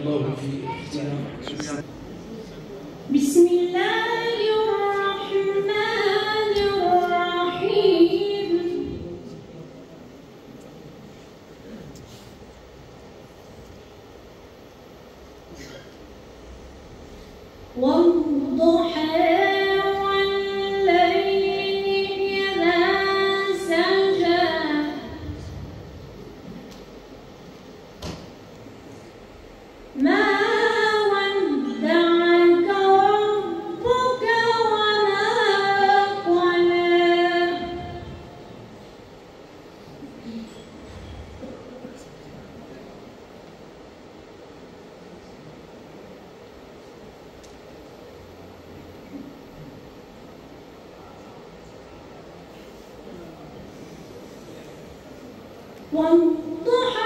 الله في اختنا بسم الله الرحمن الرحيم. والضحى والضحى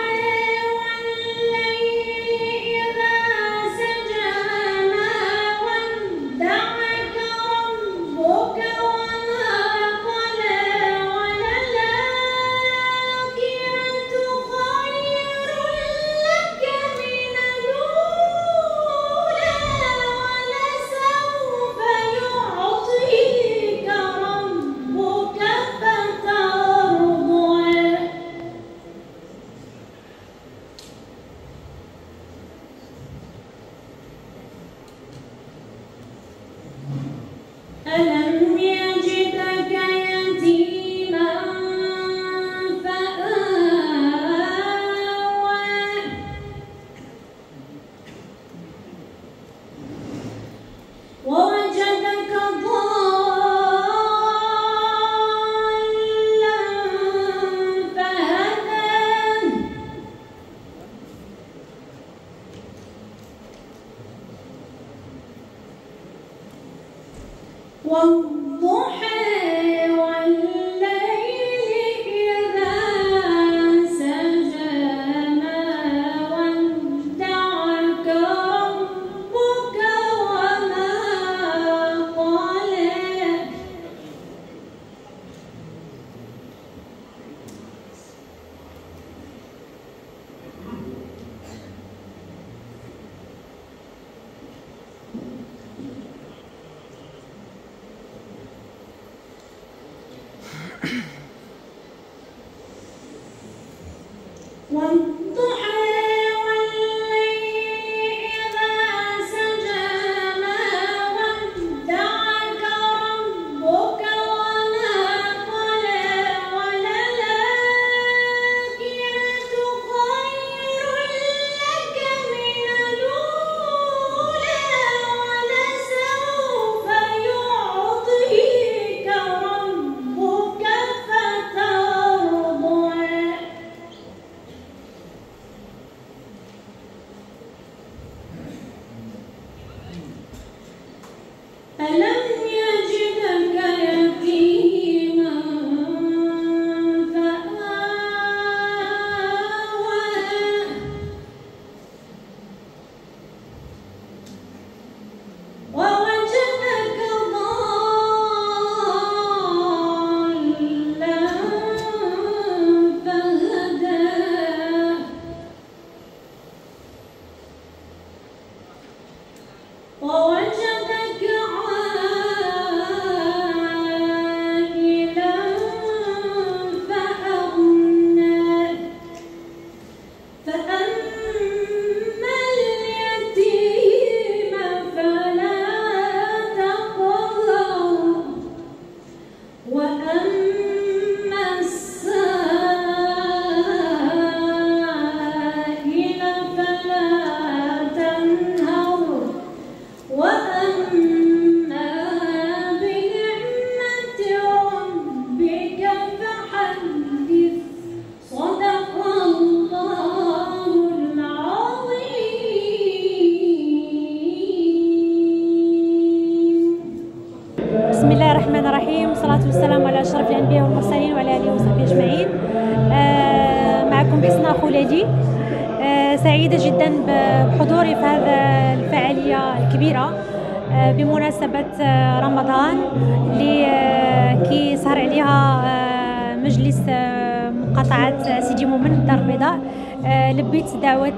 والضحى والضحى 我我 خولادي آه، سعيدة جدا بحضوري في هذا الفعالية الكبيرة آه، بمناسبة آه، رمضان اللي آه، كي سهر عليها مجلس مقاطعة سيدي مؤمن الدار البيضاء. لبيت دعوة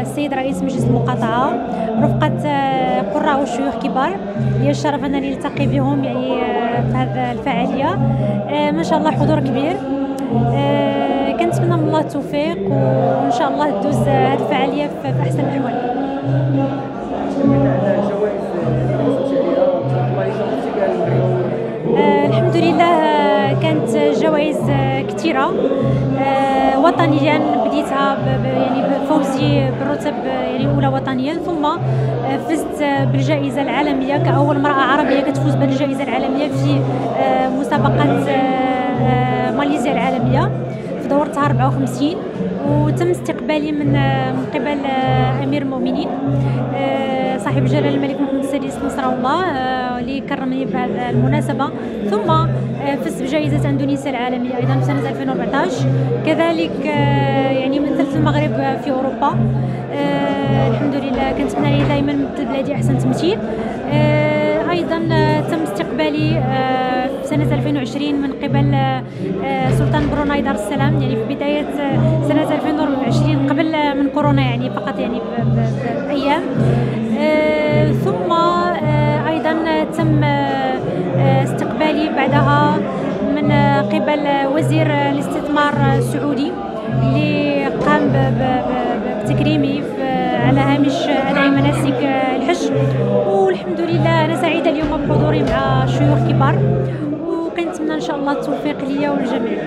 السيد رئيس مجلس المقاطعة رفقة قراء وشيوخ كبار. لي الشرف أنني نلتقي بهم يعني في هذه الفعالية. ما شاء الله حضور كبير. كنتمنى من الله التوفيق وإن شاء الله تدوز هذه الفعالية في أحسن الأحوال. آه، الحمد لله كانت جوائز كثيرة. آه، وطنيا بديتها يعني بفوزي بالرتب يعني أولى وطنيا ثم آه، فزت بالجائزة العالمية كأول امرأة عربية كتفوز بالجائزة العالمية في مسابقة آه، ماليزيا العالمية. في دورتها 54 وتم استقبالي من آه، من قبل آه، أمير المؤمنين آه، صاحب جلاله الملك محمد السادس نصر الله اللي كرمني بهذه المناسبة. ثم فزت بجائزة إندونيسيا العالمية أيضا في سنة 2014 كذلك يعني مثلت المغرب في أوروبا. الحمد لله كنتمنى لي دائما مثل بلادي أحسن تمثيل. استقبالي آه، في سنة 2020 من قبل آه، آه، سلطان بروناي دار السلام يعني في بداية آه، سنة 2020 قبل من كورونا يعني فقط يعني ب- ب- بأيام. آه، ثم أيضا تم استقبالي بعدها من قبل وزير الاستثمار السعودي اللي قام بتكريمي على هامش اداء مناسك الحج. والحمد لله اليوم بحضوري مع شيوخ كبار وكنتمنى إن شاء الله التوفيق ليا وللجميع.